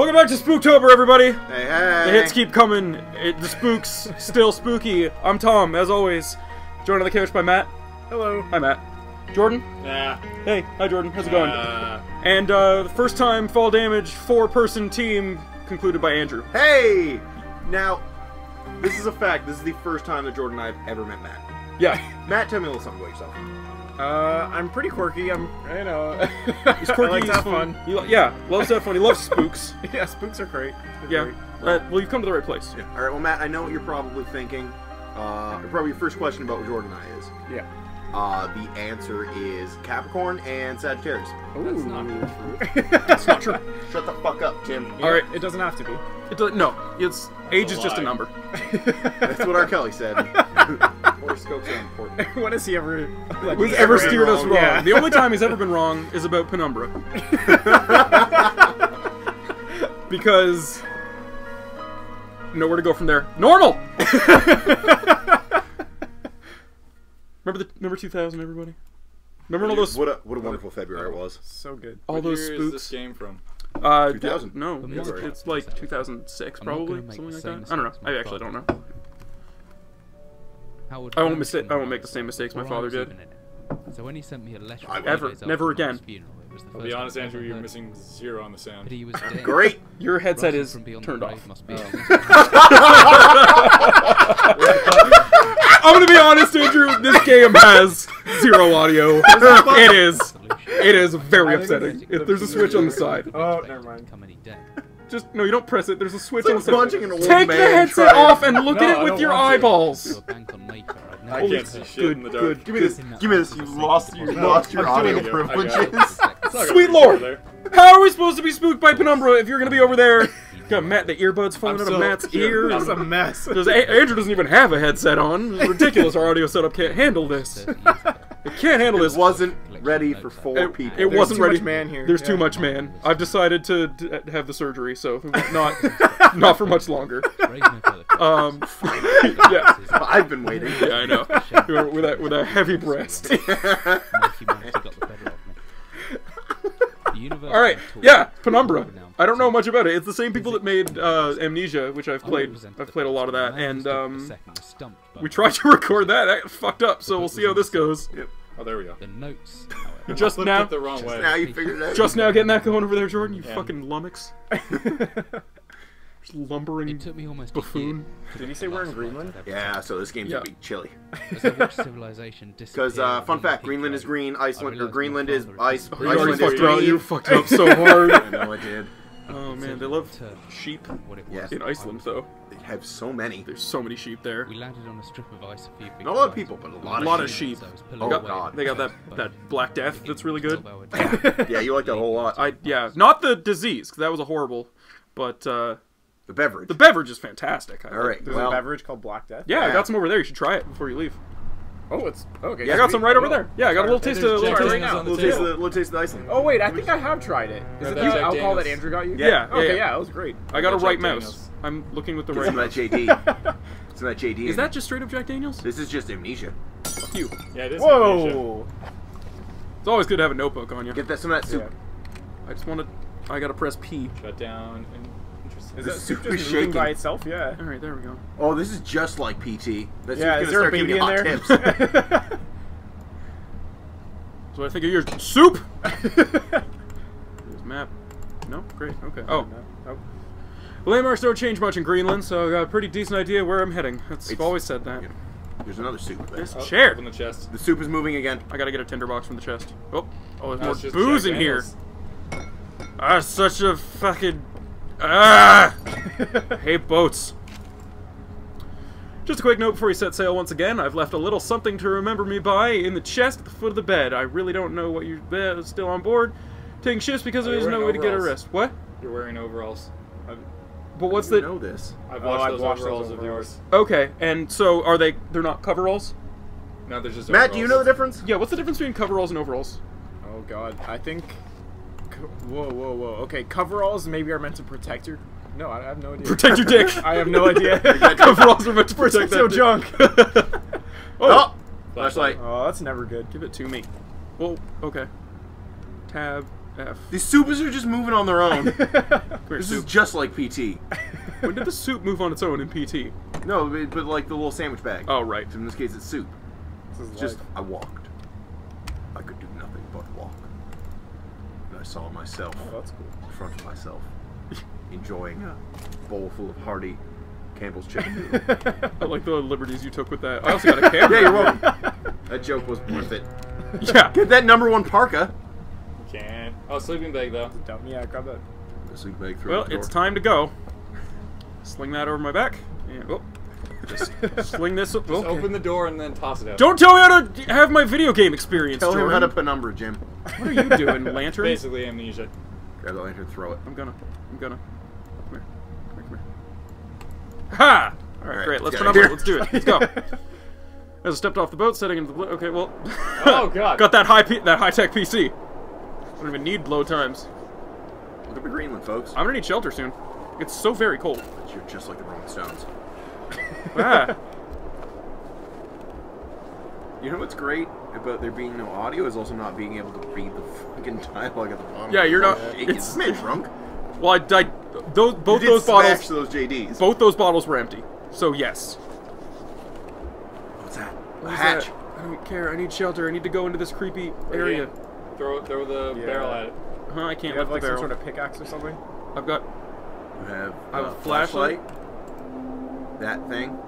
Welcome back to Spooktober, everybody. Hey, hey. The hits keep coming. It, the spooks still spooky. I'm Tom, as always. Joined on the couch by Matt. Hello. Hi, Matt. Jordan. Nah. Hey, hi, Jordan. How's it going? Uh, And uh, the first time fall damage four-person team concluded by Andrew. Hey! Now, this is a fact. This is the first time that Jordan and I have ever met Matt. Yeah, Matt, tell me a little something about yourself. Uh, I'm pretty quirky. I'm, you know, he's quirky. I like to he's have fun. He lo- yeah, loves to have fun. He loves spooks. Yeah, spooks are great. They're Yeah. great. Uh, well, you've come to the right place. Yeah. All right, well, Matt, I know what you're probably thinking. Uh, probably your first question about what Jordan and I is. Yeah. Uh, the answer is Capricorn and Sagittarius. Ooh. That's not true. That's not true. Shut the fuck up, Tim. All right. It doesn't have to be. It does, no, it's age a is just a number. That's what R. Kelly said. Horoscopes are important. when has he ever? Like, Who's He's ever been steered us wrong. wrong? Yeah. The only time he's ever been wrong is about Penumbra. because nowhere to go from there. Normal. remember the remember 2000, everybody. Remember all those what a what a wonderful February it was. So good. all What those year is spooks. this game from? Uh, 2000. No, it's, it's like 2006 probably, something like that. I don't know. I actually don't know. Howard I won't Phillips mistake. from I won't make the same mistakes my father did. even in it. So when he sent me a letter, I- a few Ever. Never again. Funeral, it was the I'll be honest, Andrew, you're missing zero on the sound. That he was dead. Great. Your headset is turned off. Must be oh. I'm gonna be honest, Andrew. This game has zero audio. It is. It is very upsetting. it's- If there's a switch on the side, Oh, never mind. Just no, you don't press it. There's a switch It's on like the side. an old Take the headset trying- off and look No, at it with your eyeballs. I can't see shit good, in the dark. good, Give me this. Give me this. You lost. You lost your audio it. privileges. I got It's not Sweet lord. How are we supposed to be spooked by Penumbra if you're gonna be over there? Got Matt the earbuds falling I'm out so- of Matt's sure. ear. That's a mess. Does a- Andrew doesn't even have a headset on. It's ridiculous. Our audio setup can't handle this. It can't handle It this. wasn't ready for four It, people. it There's wasn't too ready. much man here. There's Yeah. too much man. I've decided to d- have the surgery, so not not for much longer. Um, yeah, I've been waiting. yeah, I know. With a with a heavy breast. All right, yeah, Penumbra. I don't know much about it. It's the same people that made uh, Amnesia, which I've played. I've played a lot of that, and um, we tried to record that. That fucked up. So we'll see how this goes. Oh, there we go. The notes, however, Just Flipped now, it the wrong way. Now you figured it out. just now getting that going over there, Jordan. You Yeah. fucking lummox. Just lumbering it took me almost buffoon. Did he say we're in Greenland? Yeah, so this game's Yeah. gonna be chilly. Because Because uh, fun fact, Greenland is green, Iceland or Greenland is ice. You Iceland is fucked up. green. You fucked up so hard. I know I did. Oh man, they love sheep What it Yeah. in Iceland though. They have so many. There's so many sheep there. We landed on a strip of ice a few feet Not a lot of people, but a A lot of lot of sheep. sheep. So I was pulling Oh, away God. They got that but that Black Death that's really good. 12 hour day. Yeah, you like that whole lot. I yeah, not the disease cuz that was a horrible, but uh, The beverage. the beverage is fantastic. I All like- There's Well- a beverage called Black Death. Yeah, I got some over there. You should try it before you leave. Oh, it's okay. Yeah, I got some right over there. Yeah, I got a little taste of a little taste. Daniels on the Little taste, of table. the, little taste of the Iceland. Oh wait, I think I have tried it. Is it the alcohol that Andrew got you? Yeah, yeah, Okay, yeah. yeah, that was great. I got a Jack right Daniels. mouse. I'm looking with the Get right some of that JD. some of that JD. Is that just straight up Jack Daniels? This is just amnesia. Fuck you. Yeah, it is. Amnesia. Whoa! It's always good to have a notebook on you. Get that some of that soup. I just want to. I gotta press P. Shut down. And interesting. Is The that soup soup just is moving by itself? Yeah. All right, there we go. Oh, this is just like PT. That's Yeah, just is there a giving baby you in hot there? tips. So I think of yours. Soup. There's map. No, great. Okay. Oh, Oh. Landmarks don't change much in Greenland, so I got a pretty decent idea where I'm heading. That's I've always said that. There's another soup. There. This Oh, chair. Open the chest. The soup is moving again. I gotta get a tinderbox from the chest. Oh, oh, there's No, more just booze Jack in here. Daniels. Ah, such a fucking ah. I hate boats. Just a quick note before we set sail once again. I've left a little something to remember me by in the chest at the foot of the bed. I really don't know what you're uh, still on board. Taking shifts because Oh, there is no way wearing to get a rest. What? You're wearing overalls. But what's you the know this? I've Oh, watched I've those watched those overalls of yours. Okay, and so are they? They're not coveralls. No, there's just. Matt, do you know the difference? Yeah. What's the difference between coveralls and overalls? Oh god, I think. Whoa, whoa, whoa. Okay, coveralls maybe are meant to protect your. No, I have no idea. Protect your dick. I have no idea. coveralls are meant to protect so that dick. junk. Oh, oh. flashlight. oh, that's never good. Give it to me. Well, okay. Tab F. These supers are just moving on their own. Come here, this is just like PT. When did the soup move on its own in PT? No, but, but like the little sandwich bag. Oh, right. In this case, it's soup. This is It's just life. I walked. I could do nothing but walk. And I saw myself Oh, that's cool. in front of myself, enjoying a bowl full of hearty Campbell's chicken noodle. I like the liberties you took with that. I also got a camera. yeah, you're welcome. That joke was worth it. Yeah. Get that number one parka. Can't. Oh, sleeping bag though. Dumb. Yeah, grab that. The sleep bag through Well, the door. it's time to go. Sling that over my back. And, oh, just sling this. Up. Just okay. open the door and then toss it out. Don't tell me how to have my video game experience. Tell him how to penumbra, Jim. What are you doing, lantern? Basically amnesia. Grab the lantern, throw it. I'm gonna. I'm gonna. Come here. Come here. Come here. Ha! All right, Alright, great. Let's let's put get up. out of here. Let's do it. Let's go. As I stepped off the boat, setting into the. blo- Okay, well. Oh, God. Got that high P- that high tech PC. I don't even need low times. Look up at Greenland, folks. I'm gonna need shelter soon. It's so very cold. But you're just like the Rolling Stones. Ah. You know what's great about there being no audio is also not being able to read the fucking dialogue at the bottom. Yeah, you're not- It's it's- man drunk. Well, I died. Those both those bottles. those JDs. Both those bottles were empty. So yes. What's that? What a hatch. that? I don't care. I need shelter. I need to go into this creepy area. Throw throw the Yeah. barrel at it. Huh? I can't You have lift like the some sort of pickaxe or something. I've got. You have, I have uh, a flashlight. That thing.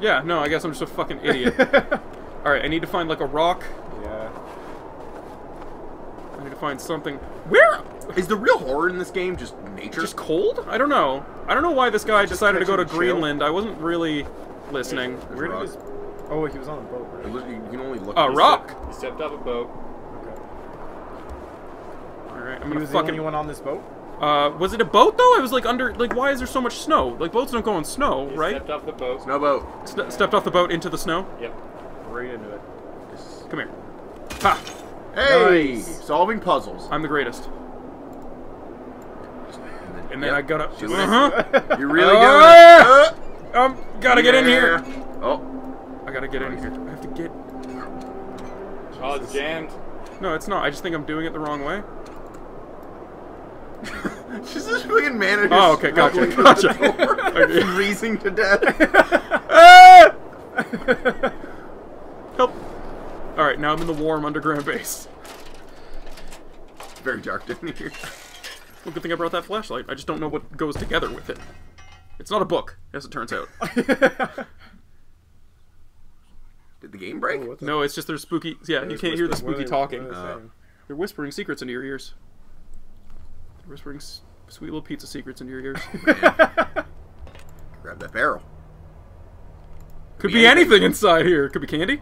Yeah. No. I guess I'm just a fucking idiot. All right. I need to find like a rock. Yeah. I need to find something. Where? Is the real horror in this game just nature? Just cold? I don't know. I don't know why this guy decided to go to catch chill. Greenland. I wasn't really listening. There's Where did rock. This? Oh, he was on a boat, right? look- You can only look. A at this rock. He stepped off a boat. Okay. All right. I'm He gonna was the fucking. only one on this boat. Uh, was it a boat though? I was like under. Like, why is there so much snow? Like, boats don't go in snow, He right? stepped off the boat. No boat. Ste- stepped off the boat into the snow. Yep. Right into it. Just- Come here. Ha! Hey, Nice. solving puzzles. I'm the greatest. And then Yep. I gotta. Doing. Uh-huh. You're really Ah! doing it. Um, gotta get in here. Oh, I gotta get in here. I have to get. Oh, it's jammed. No, it's not. I just think I'm doing it the wrong way. she's this fucking manager. Oh, okay, gotcha, gotcha. Okay. Freezing to death. Ah! Help! All right, now I'm in the warm underground base. It's very dark down here. Well, good thing I brought that flashlight. I just don't know what goes together with it. It's not a book, as it turns out. Did the game break? Oh, No, it's just there's spooky. Yeah, you can't hear the whispers. What are spooky they- talking. they uh, they're whispering secrets into your ears. They're whispering s- sweet little pizza secrets into your ears. Grab that barrel. Could be be anything. anything inside here. Could be candy.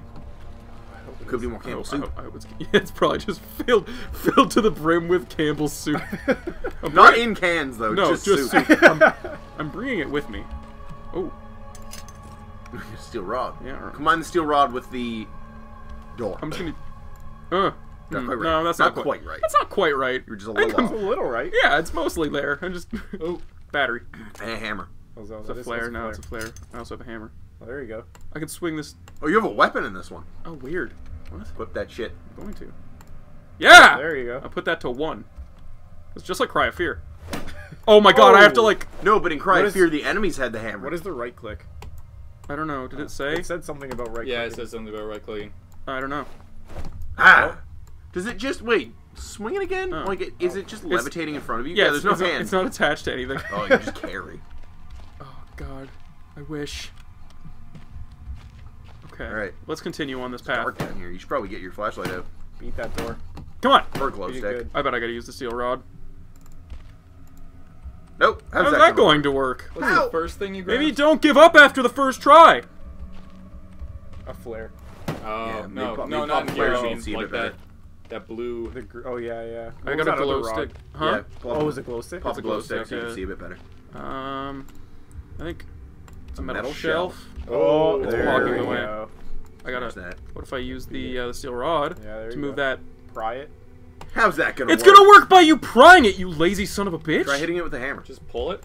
Could be more I Campbell's hope, I soup. hope- I hope it's, yeah, it's probably just filled filled to the brim with Campbell's soup. I'm Not bringing- in cans though. No, just, just soup. soup. I'm, I'm bringing it with me. Oh, steel rod. Yeah. Combine the steel rod with the door. I'm just gonna. Uh, Not hmm, quite right. No, that's Not not, quite right. That's not quite right. You're just a little I'm- A little, right? Yeah, it's mostly there. I'm just. oh, battery. And a hammer. Oh, so It's a flare. Now it's a flare. I also have a hammer. Oh, there you go. I can swing this. Oh, you have a weapon in this one. Oh, weird. What? Equip that shit. I'm going to. Yeah. There you go. I put that to one. It's just like Cry of Fear. Oh my god! I have to Oh. like. No, but in Cry What of is- Fear, the enemies had the hammer. What is the right click? I don't know. Did it say? It said something about right Yeah, it click. says something about right clicking. I don't know. ah? Does it just wait? Swing it again? Oh. Like, it, is it just It's- levitating in front of you? Yeah, Yeah, there's no it's, not, hand. it's not attached to anything. Oh, you just carry. Oh god, I wish. Okay. All right. Let's continue on this path. Dark down here. You should probably get your flashlight out Beat that door. Come on. or a glow stick. good. I bet I gotta use the steel rod. Nope. How's How's that, that going to work? What's the first thing you grabbed? Maybe don't give up after the first try. A flare. Oh, Yeah, no, pop- no, not pop here. flares I you can see a like bit that, that blue. The gr- oh yeah yeah. I got a glow stick. Huh? Yeah. Oh, it was a glow stick? Pop It's a a glow glow stick stick, so you can see a bit better. Um, I think it's a metal, metal shelf. Oh, It's there blocking the way. go. I gotta. What if I use the uh, the steel rod Yeah, to move go. that? Pry it. How's that gonna It's work? It's gonna work by you prying it, you lazy son of a bitch. Try hitting it with a hammer. Just pull it.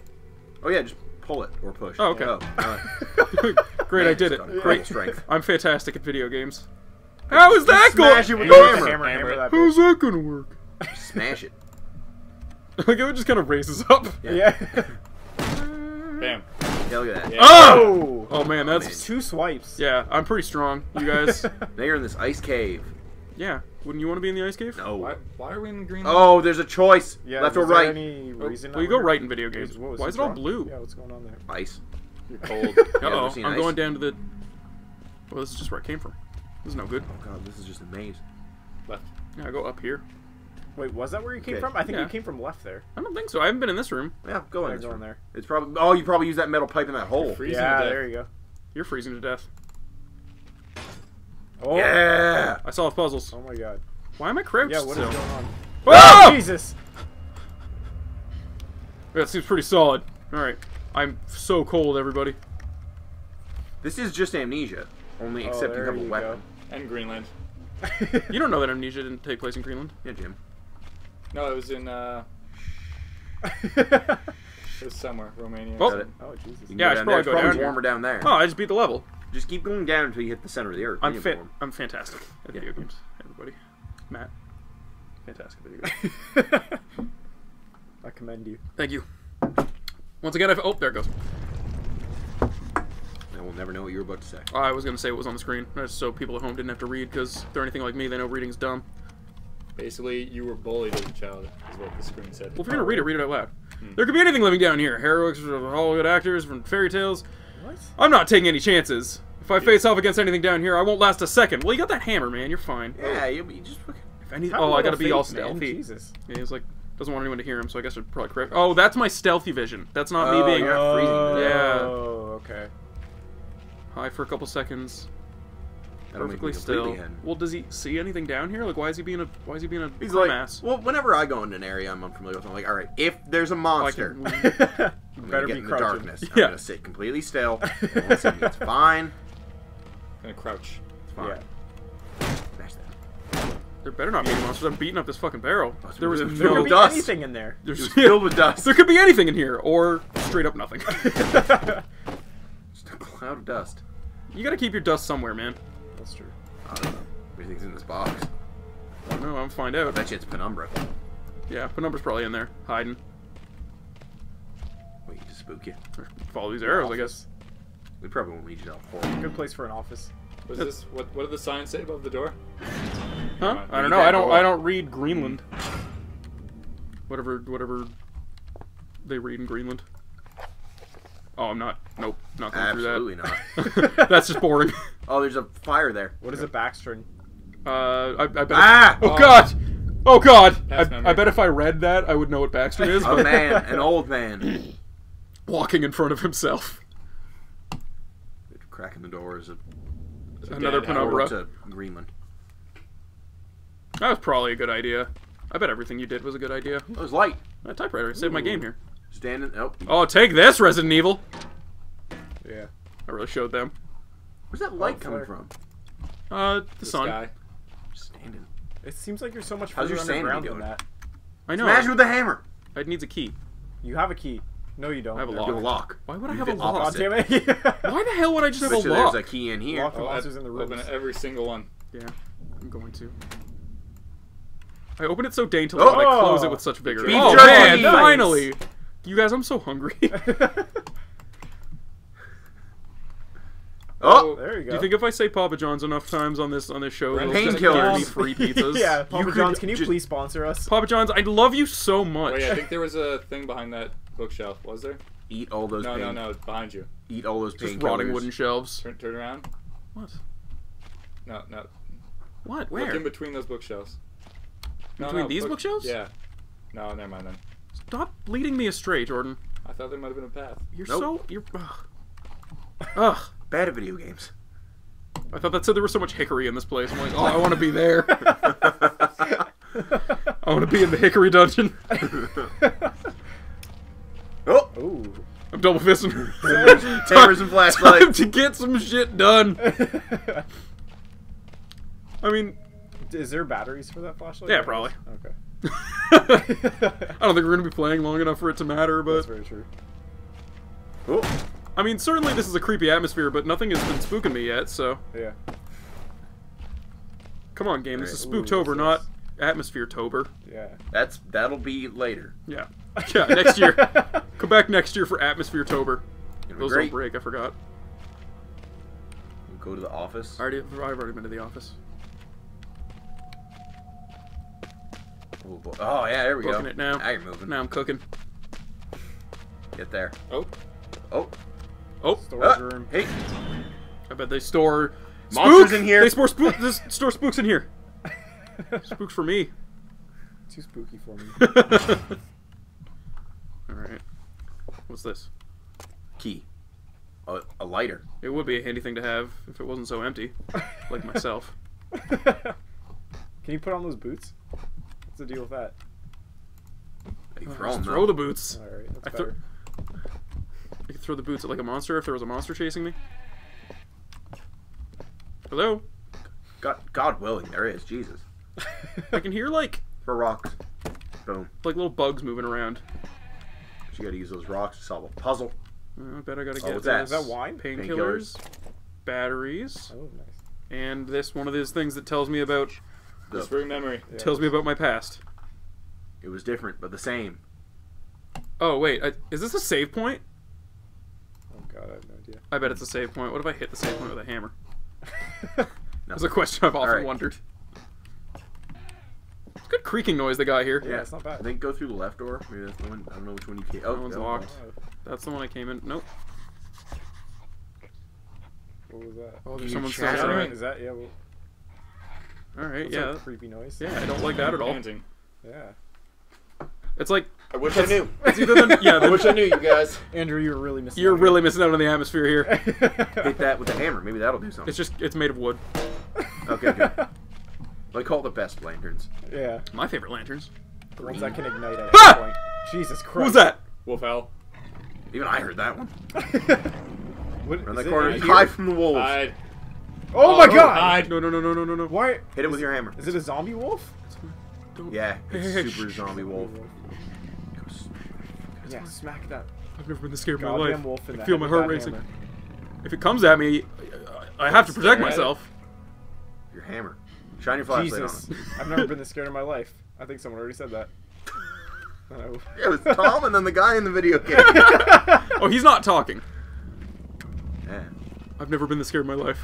Oh yeah, just pull it or push. Oh, okay. Oh, uh, Great, I did it. Great. strength. I'm fantastic at video games. How is that going? smash going? it with the Hammer, hammer. hammer, hammer that How's that gonna work? Smash it. like it just kind of raises up. Yeah. Bam. Yeah, look at that. Yeah. Oh! Oh. Oh man, that's Two swipes. yeah. I'm pretty strong, you guys. Now you're in this ice cave. yeah. Wouldn't you want to be in the ice cave? No. Why, why are we in green? Oh, there's a choice. Yeah. Left is or there right. Any reason? Well, you go right in video games. What was Why is it all wrong? blue? Yeah, what's going on there? Ice. You're cold. Uh oh. I'm ice. going down to the. Well, this is just where I came from. This is no good. Oh god, this is just a maze. Left. Yeah, I go up here. Wait, was that where you came Okay. from? I think Yeah. you came from left there. I don't think so. I haven't been in this room. Yeah, go Yeah, in. go in there. It's probably. Oh, you probably use that metal pipe in that hole. Freezing yeah, to death. there you go. You're freezing to death. Oh. Yeah. I solve puzzles. Oh my god. Why am I crouched Yeah, what is still? going on? Oh! Jesus. That seems pretty solid. All right. I'm so cold, everybody. This is just amnesia, only Oh, except you have a you weapon. And Greenland. You don't know that amnesia didn't take place in Greenland. Yeah, Jim. No, it was in, uh, it was somewhere. Romania. Oh. Got it. oh Jesus. Yeah, I should down there. probably It's probably down here. warmer down there. Oh, I just beat the level. Just keep going down until you hit the center of the earth. I'm Then I'm fantastic at video games. Everybody, Matt, fantastic at video games. I commend you. Thank you. Once again, I oh there it goes. I we'll never know what you were about to say. I was gonna say what was on the screen, just so people at home didn't have to read because if they're anything like me, they know reading's dumb. Basically, you were bullied as a child, is what the screen said. Well, if you're gonna read it, read it out loud. Hmm. There could be anything living down here. Heroics, from Hollywood actors from fairy tales. What? I'm not taking any chances. If I face off against anything down here, I won't last a second. Well, you got that hammer, man. You're fine. Yeah, you, you just fucking. If any, oh, I gotta be all faith, man. stealthy. Jesus. Yeah, he's like doesn't want anyone to hear him, so I guess I'd probably correct. Oh, that's my stealthy vision. That's not me Oh, being you're not freezing. Oh, okay. high for a couple seconds, That'll make perfectly still. Well, does he see anything down here? Like, why is he being a why is he being a He's like, ass? well, whenever I go into an area I'm unfamiliar with, I'm like, all right, if there's a monster, can- I'm Better get be in the crouching. darkness. I'm gonna sit completely still. I won't see me. It's fine. Gonna crouch. It's fine. Yeah. Smash that. There better not be any monsters. I'm beating up this fucking barrel. Must There was really- There no. could be dust. anything in there. There's filled with dust. There could be anything in here, or straight up nothing. Just a cloud of dust. you gotta keep your dust somewhere, man. That's true. I don't know. Everything's in this box. I don't know. I'm gonna find out. I bet you it's penumbra. Yeah, Penumbra's probably in there, hiding. Wait, to spook you. Or follow these arrows, I guess. We probably won't need you to a hole. Good place for an office. Was this what? What did the sign say above the door? Huh? mind. I don't know. I don't. door. I don't read Greenland. Whatever. Whatever. They read in Greenland. Oh, I'm not. Nope. Not going Absolutely through that. Absolutely not. that. That's just boring. Oh, there's a fire there. What is it, Baxter? Uh, I, I bet. Ah! oh God! Oh God! I, I bet if I read that, I would know what Baxter is. A man, an old man. walking in front of himself. Cracking the door is a Another dead penumbra. door to Greenland. That was probably a good idea. I bet everything you did was a good idea. Oh, it was light. That typewriter saved my game here. Standing. Oh, Oh, take this, Resident Evil! Yeah. I really showed them. Where's that light coming from? Uh, the, The sun. sky. Standing. It seems like you're so much How's further your sanity underground than that. I know. Smash it with the hammer. It needs a key. You have a key. No, you don't. I have a You lock. have a lock. Why would I have a lock? God opposite. damn it. Why the hell would I just have a lock? there's a key in here. Lock the Oh, monsters in the Open rooms. every single one. Yeah, I'm going to. I open it so daintily, Oh! but I close it with such vigor. Beef oh jerky! man, Nice. finally! You guys, I'm so hungry. Oh, there you go. Do you think if I say Papa John's enough times on this on this show, they'll just Painkillers. give me free pizzas? yeah, Papa could John's, can you just- please sponsor us? Papa John's, I love you so much. Wait, I think there was a thing behind that bookshelf. Was there? eat all those. No, pain, no, no. Behind you. Eat all those just painkillers. rotting wooden shelves. Turn, turn around. What? No, no. What? Where? Look in between those bookshelves. No, Between no, these book- bookshelves? Yeah. No, never mind then. Stop leading me astray, Jordan. I thought there might have been a path. You're Nope. so you're. Ugh. ugh. Bad at video games. I thought that said there was so much hickory in this place. I'm like, oh, I want to be there. I want to be in the hickory dungeon. Oh, Ooh. I'm double fisting. hammers and Time to get some shit done. I mean, Is there batteries for that flashlight? Yeah, probably. Okay. I don't think we're gonna be playing long enough for it to matter, but That's very true. Oh, I mean, certainly this is a creepy atmosphere, but nothing has been spooking me yet. So Yeah. Come on, game. This is Ooh, Spooktober, what's not this? Atmosphere Tober. Yeah. That's that'll be later. Yeah. Yeah, next year. Come back next year for Atmosphere Tober. It'll be Those great. don't break, I forgot. Go to the office. I already, I've already been to the office. Oh, boy. oh yeah, there we Booking go. it now. Now you're moving. Now I'm cooking. Get there. Oh, Oh, Oh, Storage ah, room. hey, I bet they store Monsters spook! in here. They store spook. This store spooks in here. Spooks for me. Too spooky for me. All right. What's this? key. A, a lighter. It would be a handy thing to have if it wasn't so empty, like myself. Can you put on those boots? What's the deal with that? Just throw throw the boots. All right, that's I better. I could throw the boots at like a monster if there was a monster chasing me. Hello? God, God willing, there is. Jesus. I can hear like Throw rocks. Boom. like little bugs moving around. You gotta use those rocks to solve a puzzle. Uh, I bet I gotta Oh, get what's that? Is that wine? painkillers, batteries, Oh, nice. and this one of these things that tells me about The- whispering memory. Yeah. tells me about my past. It was different, but the same. Oh wait, I, is this a save point? God, I have no idea. I bet it's a save point. What if I hit the save point with a hammer? No. That's a question I've often Alright. wondered. It's a good creaking noise they got here. Yeah, it's not bad. I think go through the left door. Maybe that's the one. I don't know which one you came. Oh, That one's locked. That's the one I came in. Nope. what was that? Oh, there's You someone chattering? staring. Is that yeah? Well, All right, what's yeah, that creepy noise. yeah. I don't like that at all. Panting. Yeah. It's like I wish I knew. it's either the yeah. I wish I knew, you guys. Andrew, you were really missing. you're out really missing out on the atmosphere here. Hit that with a hammer. Maybe that'll do something. It's just it's made of wood. Okay, good. I call it the best lanterns. yeah, My favorite lanterns. the ones that can ignite at Ah! any point. Jesus Christ. What was that? Wolf Owl. Even I heard that one. What, Around is the corner. in Hide from the wolves. Hide. Oh my Oh, god! hide. No, no, no, no, no, no, no. Why? Hit it with your hammer. Is it a zombie wolf? Don't- Yeah, it's hey, super zombie wolf. Yeah, smack that I've never been this scared in my life. wolf in I feel my heart racing. hammer. If it comes at me, I have to protect Stare at it. myself. Your hammer. Shine your flashlight Jesus, on it. I've never been this scared in my life. I think someone already said that. No. Yeah, it was Tom and then the guy in the video game. Oh, he's not talking. yeah. I've never been this scared in my life.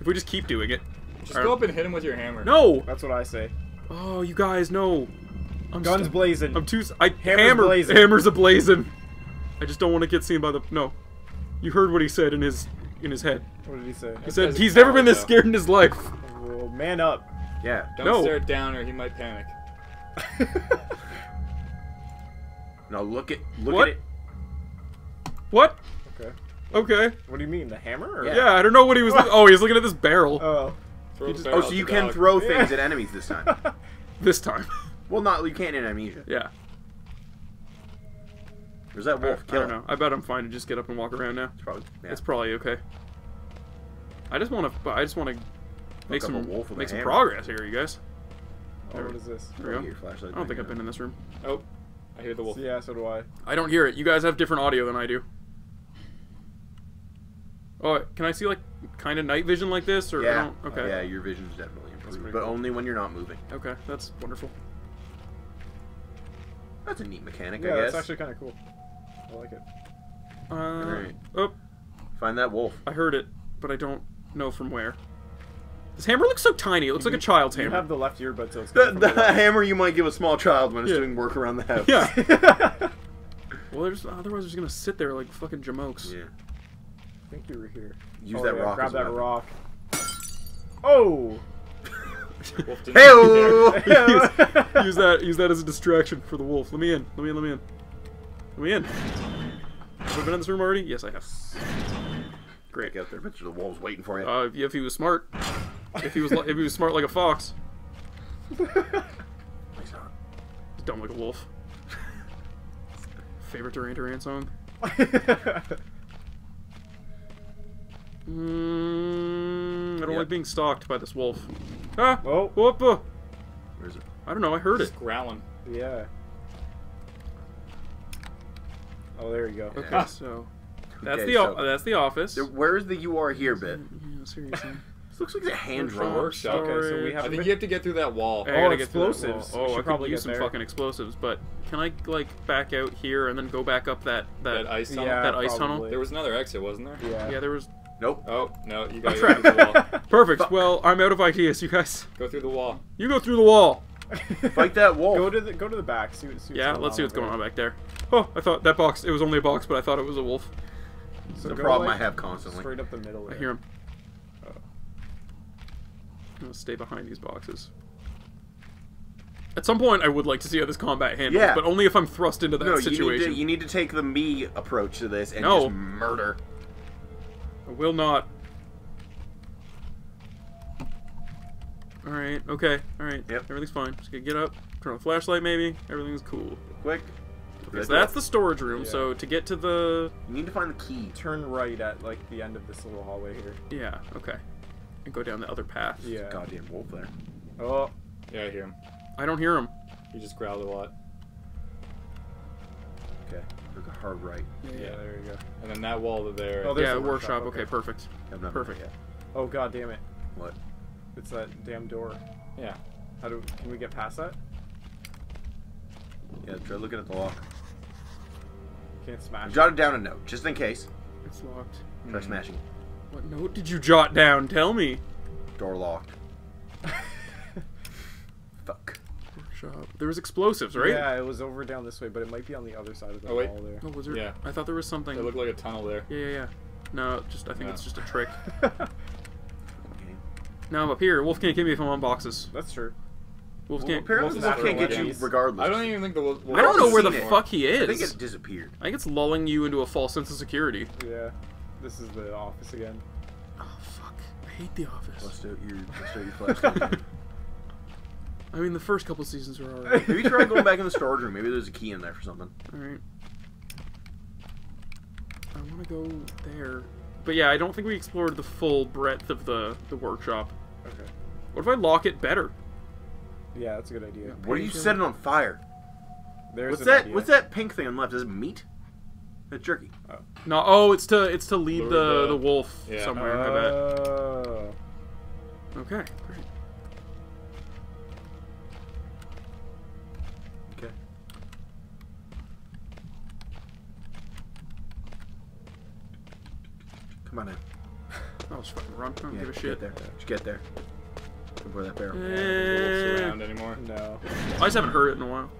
If we just keep doing it. Just Alright. go up and hit him with your hammer. No! That's what I say. Oh, you guys, no. I'm Guns st- blazing. I'm too. s- I Hammers hammer. blazing. Hammers a blazing. I just don't want to get seen by the. No. You heard what he said in his in his head. What did he say? He said he's never been this though. scared in his life. Well, man up. Yeah. Don't No. stare it down or he might panic. No, look at look What? at it. What? okay. Okay. What do you mean, the hammer? Or? Yeah. Yeah, I don't know what he was. Oh, he's looking at this barrel Oh. Throw You the just- barrel Oh, so you can dog. throw Yeah. things at enemies this time. this time. Well, not you can't in amnesia. yeah. There's that wolf. I Kill don't it. know. I bet I'm fine to just get up and walk around now. It's probably. Yeah. It's probably okay. I just want to. I just want to make some wolf make some hammer. progress here, you guys. Oh, what is this? There we go. your flashlight I don't think I've been in this room. Oh, I hear the wolf. Yeah, so do I. I don't hear it. You guys have different audio than I do. Oh, can I see like kind of night vision like this, or I Yeah. don't? Okay. Yeah, your vision's definitely improved, but cool. only when you're not moving. Okay, that's wonderful. That's a neat mechanic, Yeah, I guess. that's guess. actually kind of cool. I like it. Uh, Alright. Oh, Find that wolf. I heard it, but I don't know from where. This hammer looks so tiny. It looks like a child's You hammer. have the left earbud, so it's The, the the hammer you might give a small child when it's Yeah. doing work around the house. Yeah. well, there's otherwise it's gonna sit there like fucking jamokes. yeah. I think you were here. Use Oh, that yeah, rock. Grab that weapon. rock. Oh! Wolf didn't Hey-o! use, use that. Use that as a distraction for the wolf. Let me in. Let me in. Let me in. Let me in. Have I been in this room already? Yes, I have. Great. Get out there, but the wolf's waiting for you. Uh, if, if he was smart, if he was li- if he was smart like a fox, He's not. he's dumb like a wolf. Favorite Duran Duran song? Mm, I don't Yep. like being stalked by this wolf. Ah! Oh. Whoop! uh, Where is it? I don't know. I heard it. Growling. yeah. Oh, there you go. Okay, so that's Okay, the so- o- that's the office. There- Where's the you are here bit? Yeah, seriously. This looks like a hand Workshop. drawn. Workshop. Okay, so we have I think you have to get through that wall. Hey, I Oh, gotta get that explosives. wall. We Oh, I could probably use some there. fucking explosives, but can I like back out here and then go back up that that? That ice tunnel. Yeah, That ice tunnel? probably. There was another exit, wasn't there? Yeah. Yeah, there was. Nope. Oh no, you gotta go through the wall. Perfect. Fuck. Well, I'm out of ideas. You guys, Go through the wall. you go through the wall. Fight that wall. Go to the go to the back. See, what- see what's Yeah, going let's see what's going over on back there. Oh, I thought that box. It was only a box, but I thought it was a wolf. So the problem like, I have constantly. Straight up the middle. I there. hear him. Oh. I'm gonna stay behind these boxes. At some point, I would like to see how this combat handles, Yeah. but only if I'm thrust into that No, you need, situation. to, you need to take the me approach to this and No. just murder. I will not. Alright, okay, alright. Yep. Everything's fine. Just gonna get up, turn on the flashlight maybe. Everything's cool. Quick. Okay, so that's the storage room, Yeah. so to get to the... You need to find the key. Turn right at like the end of this little hallway here. Yeah, okay. And go down the other path. Yeah. Goddamn wolf there. Oh, Yeah, I hear him. I don't hear him. He just growled a lot. Okay. Took a hard right. yeah, there you go. And then that wall there. Oh, there's yeah, the workshop. workshop, Okay, okay. perfect. I've not Perfect. Yet. Oh god damn it! What? It's that damn door. yeah. How do can we get past that? Yeah, try looking at the lock. Can't smash. it. Jot it down a note, just in case. It's locked. Try Mhm. smashing it. What note did you jot down? Tell me. Door locked. Workshop. There was explosives, right? Yeah, it was over down this way, but it might be on the other side of the Oh, wait. wall there. Oh, was there? Yeah. I thought there was something. It looked like a tunnel there. Yeah, yeah, yeah. No, just I think No. it's just a trick. Okay. No, I'm up here. Wolf can't get me if I'm on boxes. That's true. Wolf Well, can't. apparently Wolf Wolf can't get you regardless. I don't even think the. Wolf I don't know where the it. fuck he is. I think it disappeared. I think it's lulling you into a false sense of security. Yeah. This is the office again. Oh fuck! I hate The Office. Bust out your, bust out your flashlight. I mean, the first couple seasons were alright. Maybe try going back in the storage room. Maybe there's a key in there for something. alright. I want to go there, but yeah, I don't think we explored the full breadth of the the workshop. Okay. What if I lock it better? Yeah, that's a good idea. What are you Paper. setting on fire? There's What's an that? idea. What's that pink thing on the left? Is it meat? That's jerky. Oh. No, oh, it's to it's to lead the the- the wolf yeah. somewhere. I bet. Oh. Okay, great. Come on in. I'll just fucking run. I don't Yeah, give a Get shit. there. Just get there. Look where that barrel. Yeah, the Eh, around anymore. No. I just haven't heard it in a while.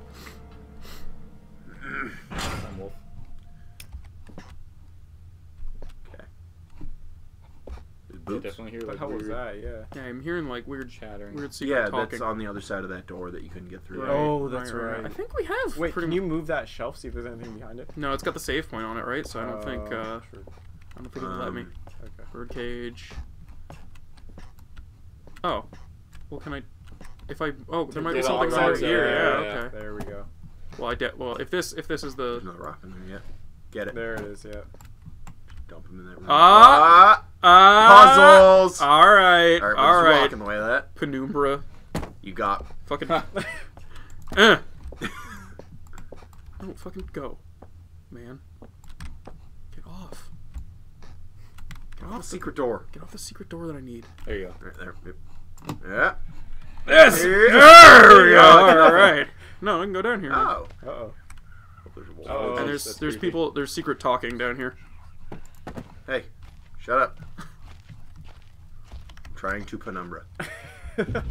I'm wolf. Okay. There's You definitely hear What like the hell was weird that? Yeah. Yeah, I'm hearing like weird, chattering. weird secret Yeah, talking. that's on the other side of that door that you couldn't get through. Right, Oh, that's right. I think we have. Wait, pretty can you move that shelf? See if there's anything behind it. No, it's got the save point on it, right? So I don't think. Oh, uh true. I don't think it'll let me. Um, Okay. Birdcage. Oh, well, can I? If I oh, there might be get something all over here. uh, Yeah, yeah. okay. There we go. Well, I de- well if this if this is the... There's the another rock in there yet. Get it. There it is. Yeah. Dump him in that room. Ah! Ah! ah Puzzles! All right, Alright, all we'll walk in the way of that. Penumbra, You got. fucking. eh. Don't fucking go, man. Get off. Get off the Secret door. Get off the secret door that I need. There you go. Right there. Yep. Yeah. Yes. Here- There we go. All right. No, I can go down here. Oh. Uh oh. There's a wall. Oh, And there's there's creepy. people there's secret talking down here. Hey, shut up. Trying to penumbra.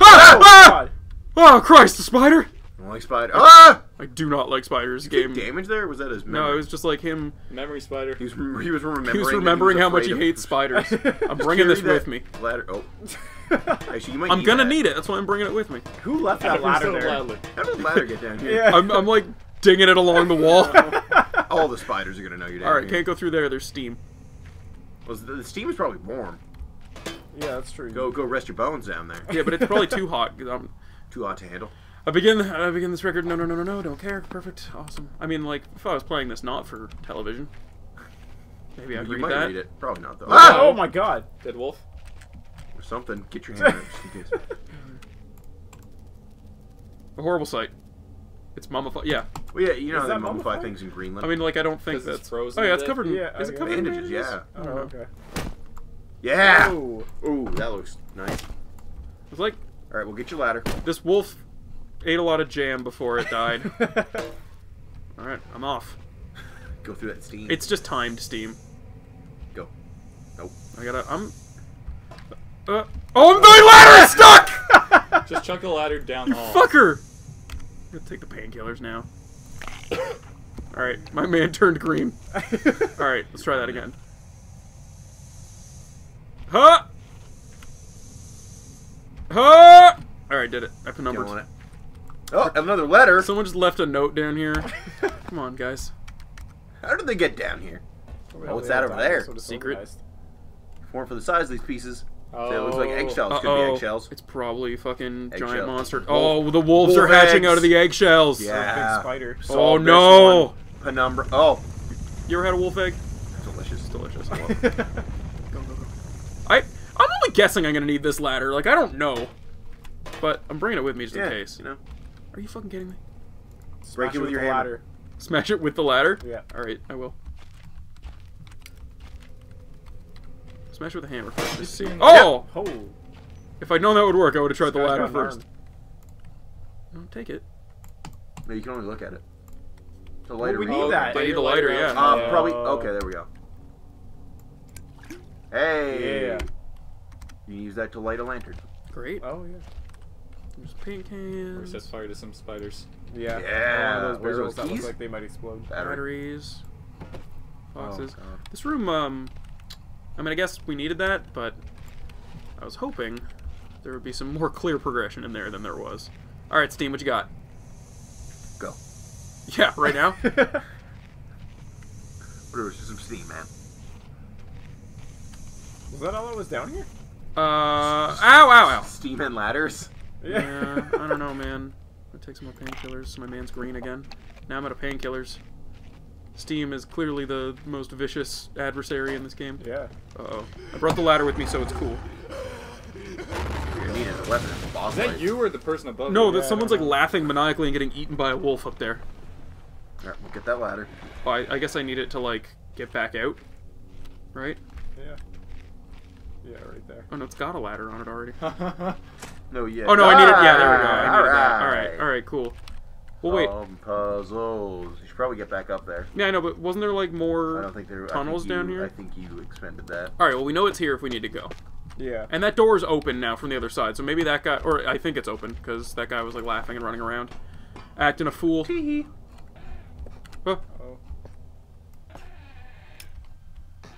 Ah! God. Oh Christ, the spider! I don't like spider. Ah! I do not like spiders. Game Game. damage there? Was that his memory? No, it was just like him. Memory spider. He was, he was remembering. He was that remembering how much he hates spiders. I'm bringing this with me. Ladder. Oh. Actually, you might. I'm need gonna that. need it. That's why I'm bringing it with me. Who left that Ever ladder so there? loudly. How did the ladder get down here? Yeah. I'm, I'm like dinging it along the wall. All the spiders are gonna know you're down All right, here. can't go through there. There's steam. Well, the, the steam is probably warm. Yeah, that's true. Go, go rest your bones down there. Yeah, but it's probably too hot. 'cause I'm, Too hot to handle. I begin. I begin this record. No, no, no, no, no. Don't care. Perfect. Awesome. I mean, like, if I was playing this not for television, maybe I'd you read might that. read it. Probably not though. Ah! Ah! Oh my God. Dead wolf. Or something. Get your hand out just in case. A horrible sight. It's mummified. Yeah. Well, yeah, you know how they mummify mummified? things in Greenland. I mean, like, I don't think that's frozen Oh yeah, it's covered in. Yeah, is it okay. covered in bandages, bandages? yeah. Oh, I don't know. okay. Yeah. Oh. Ooh, that looks nice. It's like All right, we'll get your ladder. this wolf ate a lot of jam before it died. All right, I'm off. Go through that steam. It's just timed steam. go. Nope. I gotta. I'm. Uh, oh, my ladder is stuck! Just chuck the ladder down the hall. Fucker! I'm gonna take the painkillers now. Alright, my man turned green. Alright, let's try that again. Huh! Huh! Alright, did it. I put numbers. Killing it. Oh, another letter. Someone just left a note down here. Come on, guys. How did they get down here? Well, what's that over there? sort of Secret. organized. More for the size of these pieces. Oh. So it looks like oh. eggshells. Could be Uh-oh. eggshells. It's probably fucking giant Eggshell. monster. Wolf- Oh, the wolves are hatching eggs. out of the eggshells. Yeah. big spider. Oh Solved no! one. Penumbra. Oh, You ever had a wolf egg? delicious. Delicious. go go go. I I'm only guessing I'm gonna need this ladder. Like I don't know, but I'm bringing it with me just Yeah, in case. you know. Are you fucking kidding me? Break it with the your hammer. ladder. Smash it with the ladder. Yeah. All right, I will. Smash it with a hammer first. You seen- Oh! Oh. If I'd known that would work, I would have tried the ladder button first. armed. No, take it. No, you can only look at it. The Well, lighter we we need Oh, that. I need the lighter, yeah. Uh, Oh. probably. Okay, there we go. Hey. Yeah. You can use that to light a lantern. Great. Oh yeah. Just paint Or cans. sets fire to some spiders. Yeah. Yeah. One of those barrels those that look keys? like they might explode. Battery. Batteries. Boxes. Oh, This room, um, I mean, I guess we needed that, but I was hoping there would be some more clear progression in there than there was. All right, Steam, what you got? Go. Yeah, right now. Whatever, it's just some steam, man. Was that all that was down here? uh, ow, ow, ow. Steam and ladders. Yeah, I don't know, man. I'm gonna take some more painkillers. My man's green again. Now I'm out of painkillers. Steam is clearly the most vicious adversary in this game. Yeah. Uh oh. I brought the ladder with me, so it's cool. You need a weapon. in the Boss Is that fight. you or the person above No, you? that Yeah, someone's like know. laughing maniacally and getting eaten by a wolf up there. Alright, we'll get that ladder. Oh, I, I guess I need it to like get back out, right? Yeah. Yeah, right there. Oh no, it's got a ladder on it already. No, yeah. Oh no, I need it. Yeah, there we go. I Alright. that. All right, all right, cool. Well, wait. Um, puzzles. You should probably get back up there. Yeah, I know, but wasn't there like I more? don't think there. Tunnels I think down you, here? I think you expended that. All right. Well, we know it's here if we need to go. Yeah. And that door is open now from the other side, so maybe that guy, or I think it's open because that guy was like laughing and running around, acting a fool. Oh, Oh.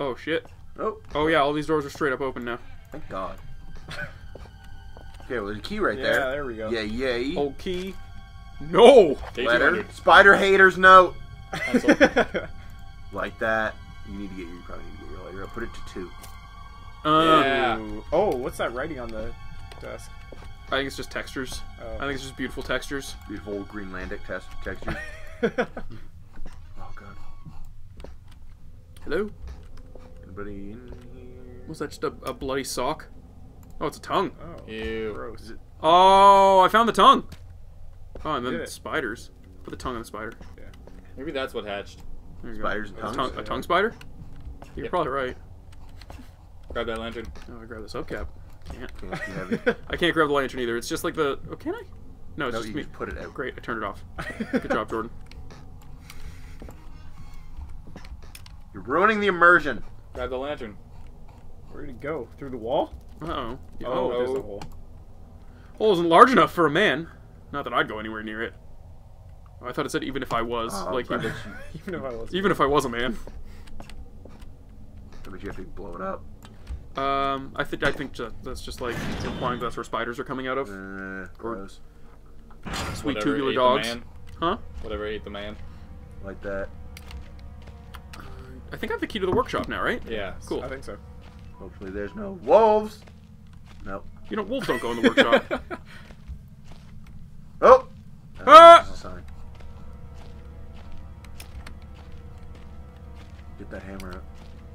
oh shit. Oh, Oh yeah, all these doors are straight up open now. thank God. Okay, well, there's a key right Yeah, there. Yeah, there we go. Yeah, yay. Old key. No. Letter. Spider haters note. Pencil. Like that. You need to get your. You probably need to get your lighter up. Put it to two. Uh, Yeah. Oh, what's that writing on the desk? I think it's just textures. Oh. I think it's just beautiful textures. Beautiful Greenlandic test texture. oh God. Hello. Anybody in here? Was that just a, a bloody sock? Oh, it's a tongue. oh. Ew. Gross. Oh, I found the tongue. Oh, and then Did spiders. Put the tongue on the spider. Yeah. Maybe that's what hatched. There you Spiders go. and A tongues? tongue, a tongue spider? You're Yep. probably right. Grab that lantern. Oh, I grab this hubcap. Can't. Can't. I can't grab the lantern either. It's just like the. Oh, can I? No, it's No, just you me. just put it out. Great, I turned it off. Good job, Jordan. You're ruining the immersion. Grab the lantern. Where'd it go? Through the wall? Uh oh. Oh, Oh, there's the hole. hole isn't large enough for a man. Not that I'd go anywhere near it. Oh, I thought it said even if I was Oh, like even, Even if I was. even if I was a man. I bet you have to blow it up. Um, I think I think that's just like implying that's where spiders are coming out of. Uh, gross. Sweet Whatever tubular dogs. Huh? Whatever ate the man. Like that. I think I have the key to the workshop now, right? Yeah. Cool. I think so. Hopefully there's no wolves. Nope. You know, wolves don't go in the workshop. Oh! Ah! That's a sign. Get that hammer up.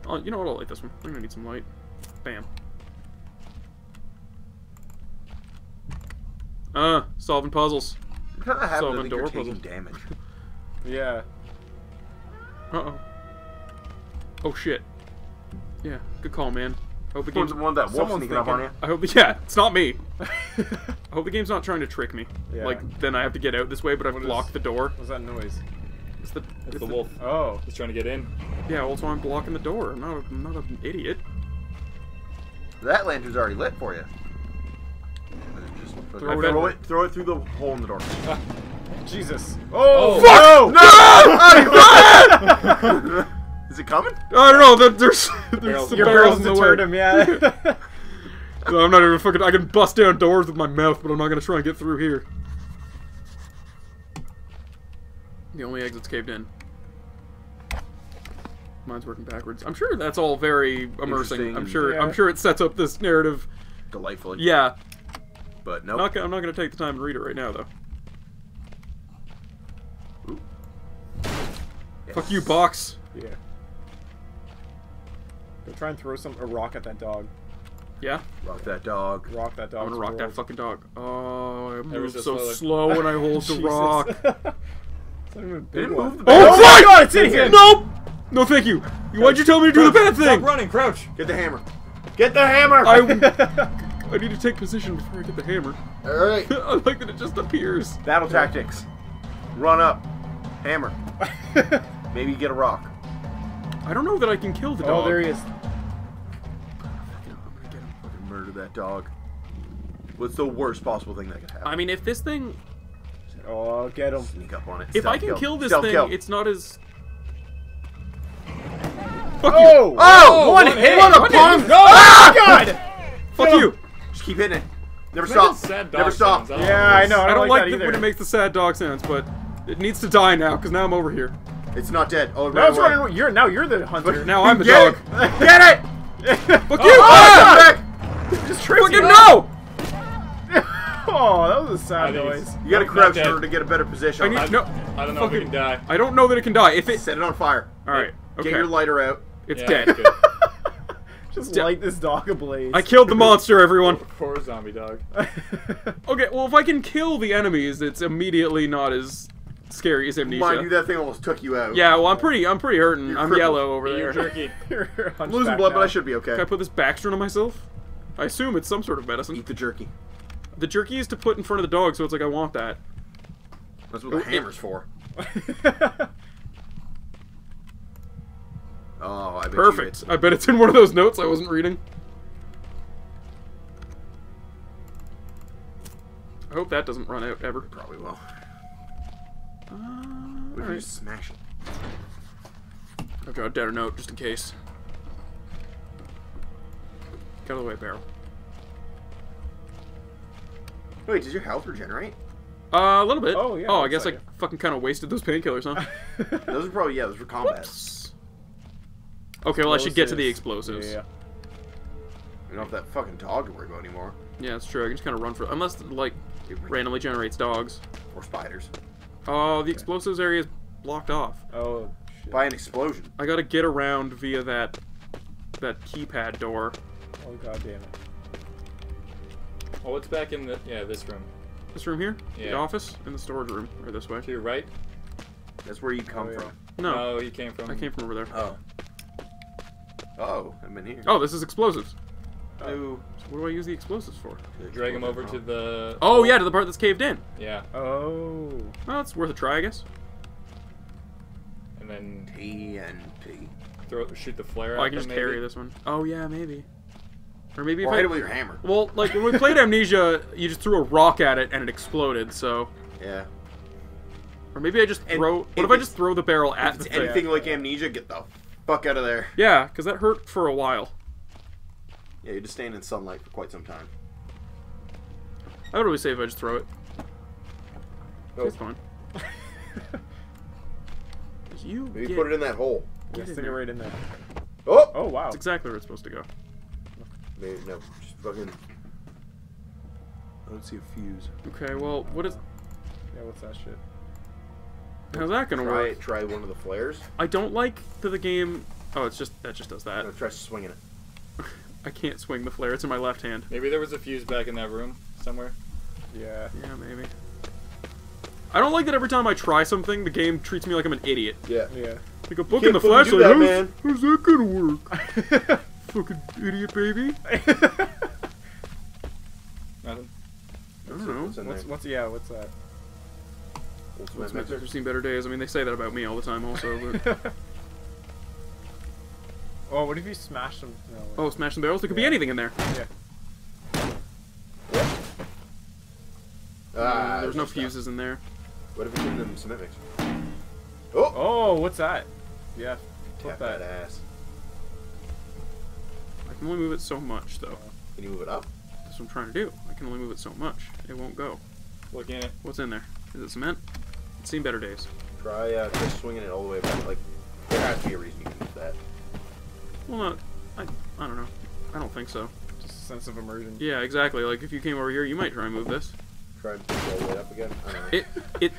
oh, you know what? I'll light this one. I'm gonna need some light. Bam. Uh, solving puzzles. I'm kind of happy to I'm a think you're door taking puzzle. damage. Yeah. Uh oh. Oh shit. Yeah, good call, man. Hope the game's. the one that wolf Someone's sneaking up on you. thinking. I hope. Yeah, it's not me. I hope the game's not trying to trick me. Yeah. Like then I have to get out this way, but I've What is- blocked the door. What's that noise? It's the, It's it's the wolf. Oh. He's trying to get in. Yeah, also I'm blocking the door. I'm not. A, I'm not an idiot. That lantern's already lit for you. Just Throw throw, it throw it, throw it through the hole in the door. Jesus. Oh, Oh, No! Is it coming? I don't know. That there's there's barrel's- some Your barrels barrel's in the way. him, yeah. No, I'm not even fucking. I can bust down doors with my mouth, but I'm not gonna try and get through here. The only exit's caved in. Mine's working backwards. I'm sure that's all very immersing. I'm sure. Yeah. I'm sure it sets up this narrative. Delightfully. Yeah. But I'm nope. I'm not gonna take the time to read it right now, though. Fuck you, box. yeah. Go try and throw some a rock at that dog. Yeah. Rock that dog. Rock that dog. I'm gonna rock that fucking dog. Oh, I move so so slowly. slow when I hold the rock. it's not even big one. move the Oh, Oh my god, it's in here! Nope! No, thank you. Why'd you tell me to do the bad Stop thing? running, crouch. Get the hammer. Get the hammer! I, I need to take position before I get the hammer. Alright. I like that it just appears. Battle tactics. Run up. Hammer. Maybe get a rock. I don't know that I can kill the oh, dog. oh, there he is. That dog. What's the worst possible thing that could happen? I mean, if this thing, Oh, get him. Sneak up on it. if Stealth I can kill this Stealth thing, kill. it's not as. Fuck you! Oh! Oh! one What hit! What a One punk! hit. Oh, God! Fuck you! Just keep hitting it. Never stop. sad dog Never stop. sounds. I don't Yeah. I know. I I don't, don't like, like that it when it makes the sad dog sounds, but it needs to die now because now I'm over here. It's not dead. Oh, Now right it's away. You're now you're the hunter. Now I'm the Get dog. it! Get it! Fuck you! Oh, Ah! back! Just tripped Fucking you. no! Oh, that was a sad noise. You gotta crouch in order to get a better position. I need I- no. I don't know if it can die. I don't know that it can die. If it, Set it on fire. all right, okay, Get your lighter out. it's Yeah, dead. Just dead. light this dog ablaze. I killed the monster, everyone. Poor zombie dog. Okay, well, if I can kill the enemies, it's immediately not as scary as amnesia. Mind you, that thing almost took you out. yeah, well, I'm pretty, I'm pretty hurting. You're I'm crippled. yellow over Eat your there. jerky. You're I'm losing hunchback blood, but. I should be okay. Can I put this Baxter on myself? I assume it's some sort of medicine. Eat the jerky. The jerky is to put in front of the dog, so it's like I want that. That's what the It- hammer's for. Oh, I bet you Perfect. I bet it's in one of those notes I wasn't reading. I hope that doesn't run out ever. Probably will. Uh, What if you alright. just smash it? I've got a down a note just in case. Get out of the way, barrel. Wait, does your health regenerate? Uh, a little bit. Oh, yeah, Oh, I guess like I it. fucking kind of wasted those painkillers, huh? Those are probably, yeah, those were combat. Whoops. Okay, well I should get to the explosives. Yeah. You don't have that fucking dog to worry about anymore. Yeah, that's true. I can just kind of run for unless like It randomly generates dogs. Or spiders. Oh, the explosives area is blocked off. Oh shit. By an explosion. I gotta get around via that that keypad door. Oh god damn it. Oh, what's back in the yeah this room? This room here, the office, and the storage room, or this way. To your right? That's where you come Oh, yeah. from. No, No, you came from. I came from over there. Oh. Oh, I've been here. Oh, this is explosives. Oh. So what do I use the explosives for? Drag them over to the. Oh yeah, to the part that's caved in. Yeah, Oh. Well, it's worth a try, I guess. and then TNT. throw shoot the flare. Oh, I at can just them, carry this one. Oh yeah, maybe. Or maybe if Or I hit it with your hammer. well, like when we played Amnesia, you just threw a rock at it and it exploded. So, Yeah. or maybe I just And throw. What if if I just throw the barrel at If the it's thing? anything like amnesia, get the fuck out of there. Yeah, because that hurt for a while. Yeah, you're just staying in sunlight for quite some time. I would always say if I just throw it. Oh. It's fine. you Maybe get, put it in that hole. get Yeah, in stick it right in there. Oh! Oh wow. That's exactly where it's supposed to go. Maybe, no, just fucking. I don't see a fuse. Okay, well, what is? Yeah, what's that shit? How's that gonna Try, work? try one of the flares. I don't like that the game. Oh, it's just that just does that. No, try swinging it. I can't swing the flare. It's in my left hand. Maybe there was a fuse back in that room somewhere. Yeah. Yeah, maybe. I don't like that every time I try something, the game treats me like I'm an idiot. Yeah. Yeah. Like a book in the flashlight. that, How's, how's that gonna work? Fucking Idiot baby. Nothing. I don't know. What's in what's what's yeah? What's that? Ultimate What's Mixer? I've seen better days. I mean, they say that about me all the time, also. But oh, what if you smash them? No, oh, smash and barrels. There could be anything in there. yeah. Ah, There's no just that. fuses in there. What if it's in them cement mixer? Oh! Oh, what's that? Yeah. Flip Tap that that. ass. I can only move it so much, though. Can you move it up? That's what I'm trying to do. I can only move it so much. It won't go. Looking at it. What's in there? Is it cement? It's seen better days. Try uh, just swinging it all the way back. Like, there has to be a reason you can use that. Well, not. I. I don't know. I don't think so. Just a sense of immersion. Yeah, exactly. Like if you came over here, you might try and move this. Try and push it all the way up again. I don't know. It. It.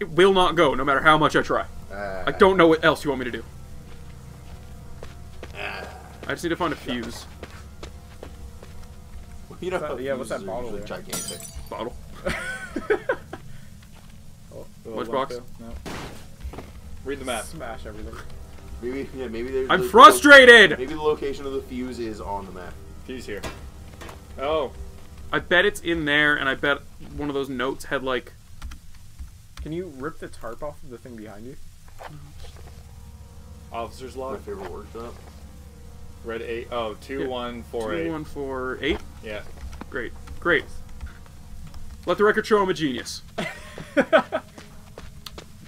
It will not go, no matter how much I try. Ah, I don't know what else you want me to do. I just need to find a fuse You know What's that- yeah, what's that bottle usually there? Gigantic. bottle. Oh, little Lunchbox? lump there. No. Read the map. Smash everything. Maybe, yeah, maybe there's. I'm the- frustrated. Maybe the location of the fuse is on the map. He's here. Oh, I bet it's in there, and I bet one of those notes had like. Can you rip the tarp off of the thing behind you? officer's log. My log. favorite workshop. Red eight. Oh, two Yeah. one four Two, eight. one, four, eight. Yeah. Great, great. Let the record show I'm a genius.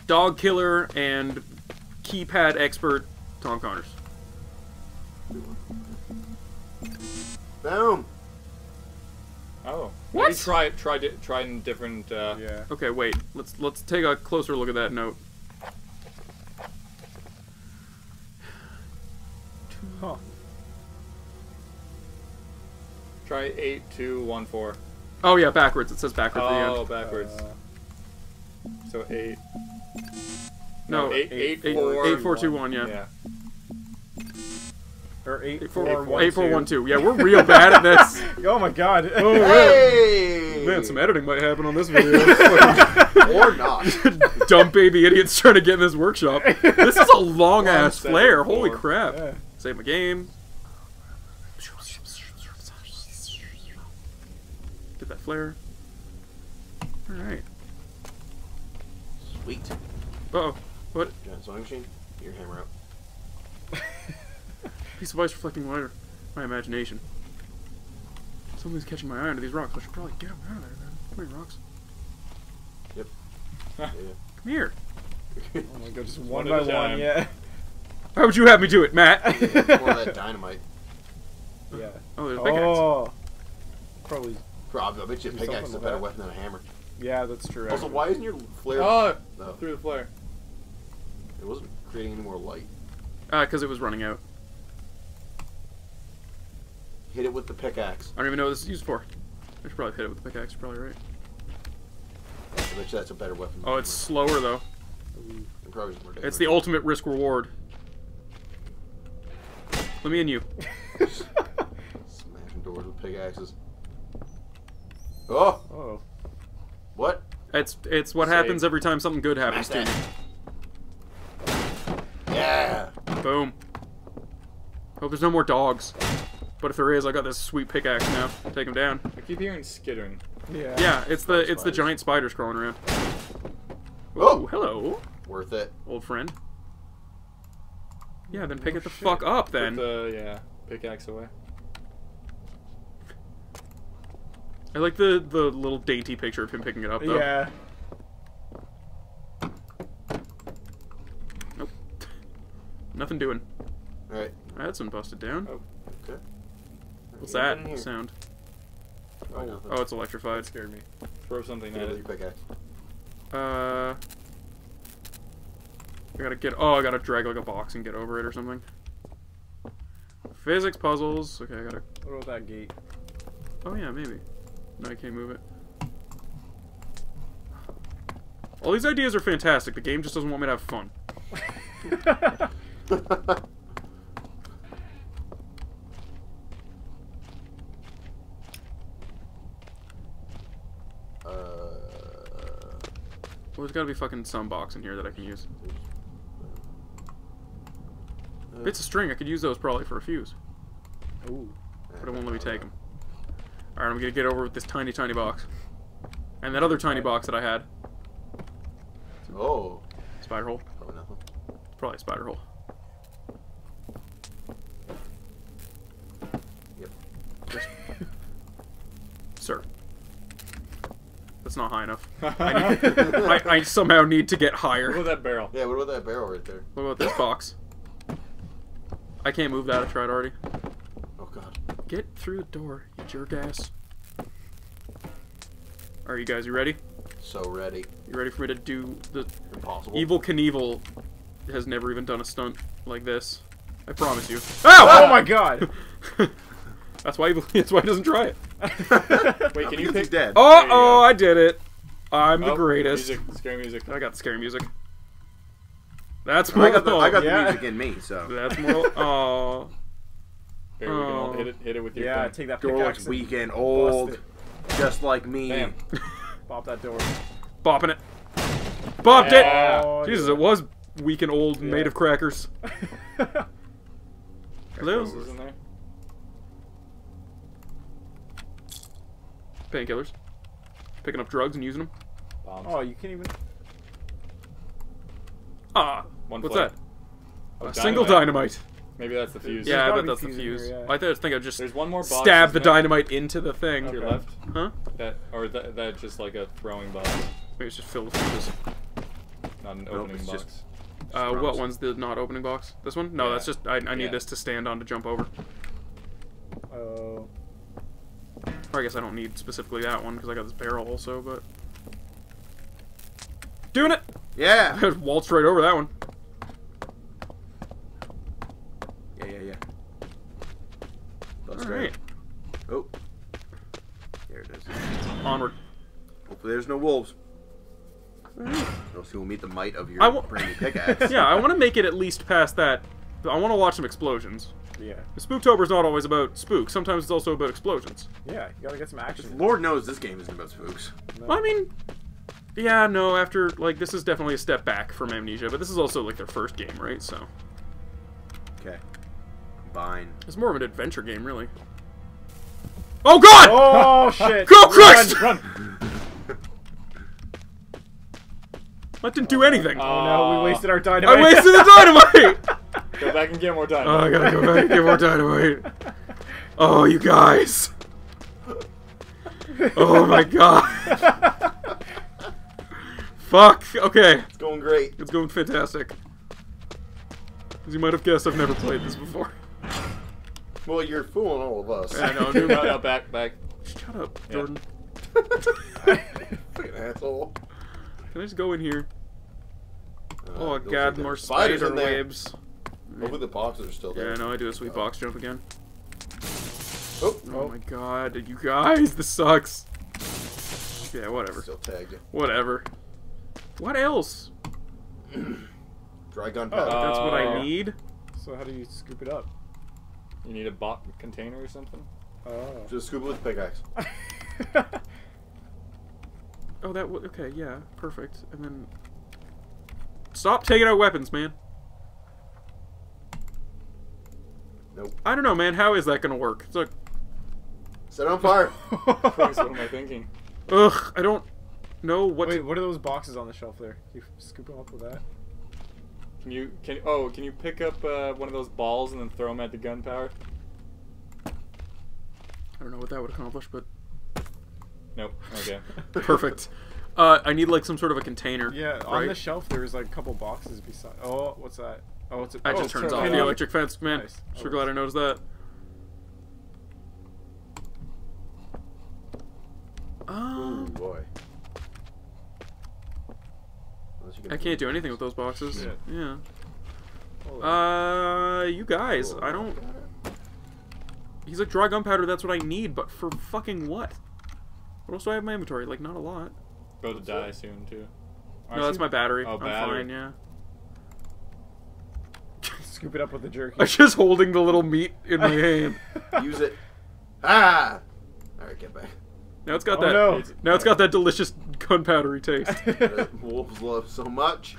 Dog killer and keypad expert Tom Connors. Boom. Oh. What? Maybe try try di- try in different. Uh, Yeah. Okay, wait. Let's let's take a closer look at that note. Huh. Try eight two one four. Oh yeah, backwards. It says backwards at the Oh, end. backwards. Uh, so eight. No, eight eight- eight eight- four eight, four, two, one, yeah. Yeah. or eight, Eight, four, four, one, eight, four, two. one, two. Yeah, we're real bad at this. Oh my god. Oh, man. Hey! Man, some editing might happen on this video. Or not. dumb baby idiots trying to get in this workshop. This is a long ass seven, flare. Holy crap. Yeah. Save my game. Get that flare. Alright. Sweet. Uh oh. What? Giant sewing machine. Get your hammer out. Piece of ice reflecting lighter. My imagination. Something's catching my eye under these rocks. I should probably get them out of there, man. Come here, rocks. Yeah. Come here. Oh my god, just One one, by one, time. yeah. How would you have me do it, Matt? More of that dynamite. yeah. Oh, there's a pickaxe. Oh. Probably. Rob, I bet you a pickaxe is a better weapon than a hammer. Yeah, that's true. Also, why isn't your flare? Oh, No, through the flare. it wasn't creating any more light. Uh, because it was running out. Hit it with the pickaxe. I don't even know what this is used for. I should probably hit it with the pickaxe. Probably right. I bet you that's a better weapon. than Oh, it's slower though. And probably more It's the ultimate risk reward. Let me in you. Smashing doors with pickaxes. Oh, Oh. what? It's it's what Save. happens every time something good happens to Smash me. Yeah. Boom. Hope there's no more dogs. But if there is, I got this sweet pickaxe now. Take him down. I keep hearing skittering. Yeah. Yeah, it's the it's the giant spiders crawling around. Oh! Oh, hello, Worth it. old friend. Yeah, then pick Oh, it the oh, shit. fuck up Put then. the yeah pickaxe away. I like the the little dainty picture of him picking it up though. Yeah. Nope. Nothing doing. Alright. That's one busted down. Oh. Okay. What's that sound? Oh, nothing. Oh, it's electrified. That scared me. Throw something at it with your pickaxe. Uh, I gotta get. Oh, I gotta drag like a box and get over it or something. Physics puzzles. Okay, I gotta. What about that gate? Oh yeah, maybe. No, I can't move it. All these ideas are fantastic. The game just doesn't want me to have fun. uh, Well, there's gotta be fucking some box in here that I can use. Bits of string. I could use those probably for a fuse. Ooh. but it won't let me take them. Alright, I'm gonna get over with this tiny, tiny box. And that other tiny box that I had. Oh. Spider hole. Probably nothing. Probably a spider hole. Yep. Sir. That's not high enough. I, need, I, I somehow need to get Look higher. at that barrel. Yeah, what about that barrel right there? What about this box? I can't move that. I tried already. Oh god. Get through the door, you jerk ass. Are you guys, you ready? So ready. You ready for me to do the Impossible. Evel Knievel has never even done a stunt like this. I promise you. Ow! Oh! oh my god! That's why. Evel, that's why he doesn't try it. Wait, can you He's pick? dead. Oh, oh. I did it. I'm the Oh, greatest. Music, scary music. I got the scary music. That's more. I got the, I got Yeah. the music in me, so. That's more. Oh, Here, we can all Oh. hit it. Hit it with your yeah, thing. take that Door pickaxe. looks weak and old, just like me. Bam. Pop that door. bopping it. Bopped Yeah. it. Oh, Jesus, yeah. it was weak and old Yeah. made of crackers. Hello. This is in there. Painkillers. Picking up drugs and using them. Bombs. oh, you can't even. Ah, One what's flame. that? Oh, A single dynamite. Maybe that's the fuse. Yeah, I bet that's the fuse in fuse. here, yeah. I th- think I just There's one more box. stab the isn't there? dynamite into the thing. To your left. Huh? That or that that just like a throwing box, Maybe it's just filled with fuses. not an Nope, opening box. just- Uh, what Drums. one's the not opening box? This one? No, Yeah. that's just I, I need Yeah. this to stand on to jump over. Oh. Or I guess I don't need specifically that one because I got this barrel also, but doing it. Yeah. I waltzed right over that one. Yeah, yeah, yeah. That's All great. Right, Oh. There it is. onward. Hopefully there's no wolves. Else you will meet the might of your I brand new pickaxe. Yeah, I want to make it at least past that. I want to watch some explosions. Yeah. Spooktober's not always about spooks. Sometimes it's also about explosions. Yeah, you gotta get some action. Lord knows this game isn't about spooks. No. I mean, yeah, no. After like this is definitely a step back from Amnesia, but this is also like their first game, right? So Okay. Combine. it's more of an adventure game, really. Oh God! Oh shit! Go Christ! Run! That didn't do anything. Oh no, we wasted our dynamite. I wasted the dynamite. Go back and get more time. oh, I gotta go back and get more dynamite. Oh, you guys. Oh my God. Fuck. Okay, It's going great. it's going fantastic. As you might have guessed, I've never played this before. Well, you're fooling all of us. I know, no, dude. no, back, back. Shut up, Yeah. Jordan. Fucking asshole. Can I just go in here? Uh, Oh looks god, more are spiders spider in there. webs. Hopefully the boxes are still there. Yeah, I know. I do a sweet box jump again. Oh, Oh my god, you guys, this sucks. Yeah, whatever. still tagged. Whatever. What else? Dry gun Oh, powder. That's what I Uh, need. So how do you scoop it up? You need a bot container or something. Oh. Just scoop it with pickaxe. Oh, that. W- okay, yeah, perfect. And then. Stop taking out weapons, man. Nope. I don't know, man. How is that gonna work? It's like, Set it on fire. Christ, what am I thinking? ugh, I don't know what. Wait, to- what are those boxes on the shelf there? You scoop them up with that? Can you can oh can you pick up uh, one of those balls and then throw them at the gunpowder? I don't know what that would accomplish, but Nope. Okay. perfect. Uh, I need like some sort of a container. Yeah, on right? the shelf there was like a couple boxes beside. Oh, what's that? Oh, it's a. That oh, just turns off the electric fence, man. Nice. Sure glad I noticed that. Oh Um, boy. Unless you can I can't do anything with those boxes. Shit. Yeah. Uh, you guys, I don't. He's like dry gunpowder. That's what I need, but for fucking what? What else do I have in my inventory? Like not a lot. About to die soon too. No, that's my battery. Oh, I'm battery. fine. Yeah. Scoop it up with the jerky. I'm just holding the little meat in my hand. Use it. Ah! Alright, get back. Now it's got Oh, that. no. Now it's got that delicious gunpowdery taste. Wolves love so much.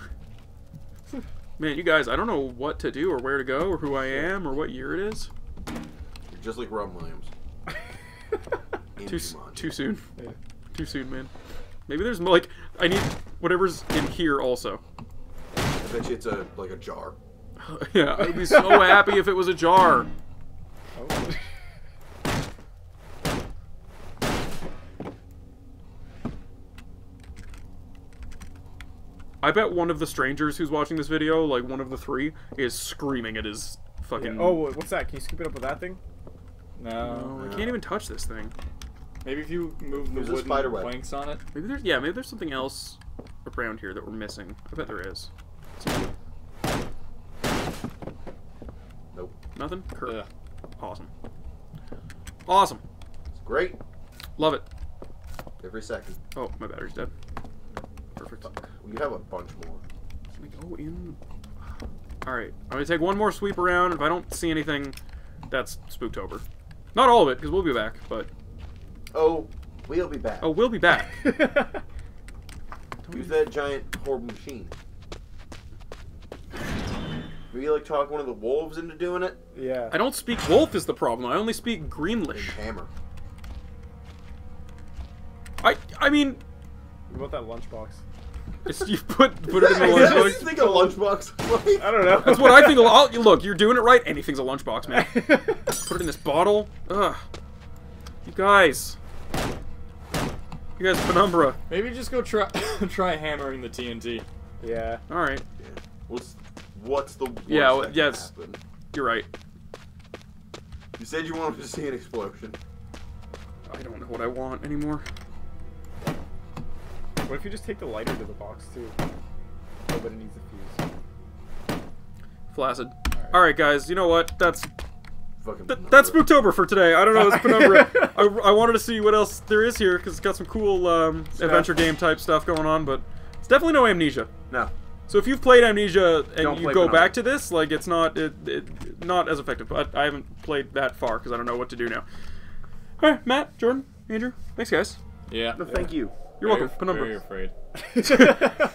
Man, you guys, I don't know what to do or where to go or who I am or what year it is. You're just like Robin Williams. Too too soon. Yeah. Too soon, man. Maybe there's more, like I need whatever's in here also. I bet you it's a like a jar. yeah, I'd be so happy if it was a jar. Oh. I bet one of the strangers who's watching this video, like one of the three, is screaming at his fucking. Yeah. Oh, what's that? Can you scoop it up with that thing? No. Oh, I can't even touch this thing. Maybe if you move the Use a wooden spider planks on it. Maybe there's yeah, maybe there's something else around here that we're missing. I bet there is. Nope. Nothing. Kurt. Ugh. Awesome. Awesome. It's great. Love it. Every second. Oh, my battery's dead. Perfect. You have a bunch more. Can we go in? Alright, I'm gonna take one more sweep around. If I don't see anything, that's Spooktober. Not all of it, because we'll be back, but... Oh, we'll be back. Oh, we'll be back. Use that giant horrible machine. Maybe like talk one of the wolves into doing it. yeah. I don't speak wolf is the problem. I only speak Greenlish. Hammer. I I mean, What about that lunchbox? It's, you put put it in the I lunchbox. just think a lunchbox. Like, I don't know. That's what I think. I'll, look, you're doing it right. Anything's a lunchbox, man. Put it in this bottle. Ugh. You guys. You guys, Penumbra. Maybe just go try try hammering the TNT. yeah. All right, Yeah. What's what's the worst Yeah, well, that can yes. happen? you're right. You said you wanted to see an explosion. I don't know what I want anymore. What if you just take the lighter to the box too? Oh, but it needs a fuse. Flaccid. All right, guys. You know what? That's Fucking. th- that's Spooktober for today. I don't know. It's Penumbra. I, I wanted to see what else there is here because it's got some cool um, adventure game type stuff going on, but it's definitely no Amnesia. No. So if you've played Amnesia and Don't you go Penumbra. back to this, like it's not it, it not as effective. But I haven't played that far because I don't know what to do now. All right, Matt, Jordan, Andrew, thanks guys. Yeah. No, thank you. You're Very- welcome. Penumbra. Very afraid.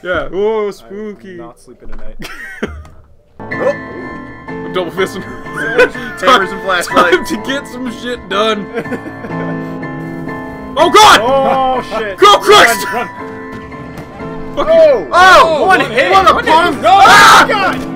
Yeah. Oh, I'm spooky. not sleeping tonight. Oh, I'm double fisting. hammers and Time to get some shit done. oh God! oh shit! Go Christ! Run, run. Fuck you. Oh! Oh, One what- hit! what a One punk! Oh, hit. No! Ah! God!